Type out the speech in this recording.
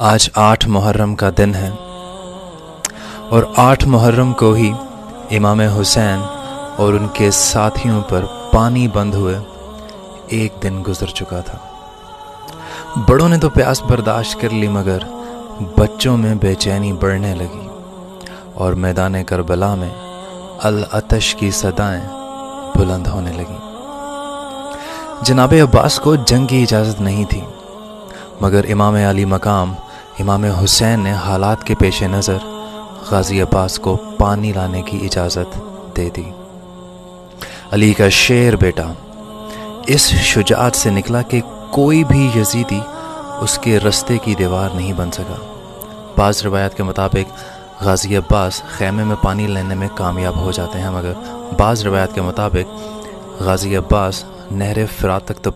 आज आठ मुहर्रम का दिन है। और आठ मुहर्रम को ही इमाम हुसैन और उनके साथियों पर पानी बंद हुए एक दिन गुजर चुका था। बड़ों ने तो प्यास बर्दाश्त कर ली, मगर बच्चों में बेचैनी बढ़ने लगी। और मैदान करबला में अल अतश की सदाएँ बुलंद होने लगी। जनाब अब्बास को जंग की इजाज़त नहीं थी। मगर इमाम अली मकाम, इमाम हुसैन ने हालात के पेश नज़र गाज़ी अब्बास को पानी लाने की इजाज़त दे दी। अली का शेर बेटा, इस शुजात से निकला कि कोई भी यजीदी उसके रस्ते की दीवार नहीं बन सका। बाज़ रवायात के मुताबिक गाज़ी अब्बास खैमे में पानी लेने में कामयाब हो जाते हैं, मगर बाज़ रवायात के मुताबिक गाज़ी अब्बास नहर फ़रात तक तो